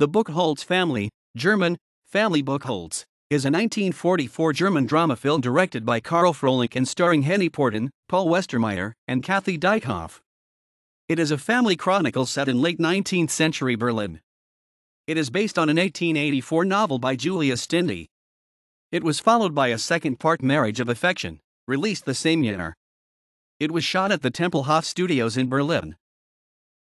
The Buchholz Family, German, Familie Buchholz, is a 1944 German drama film directed by Carl Froelich and starring Henny Porten, Paul Westermeier, and Käthe Dyckhoff. It is a family chronicle set in late 19th century Berlin. It is based on an 1884 novel by Julius Stinde. It was followed by a second part, Marriage of Affection, released the same year. It was shot at the Tempelhof Studios in Berlin.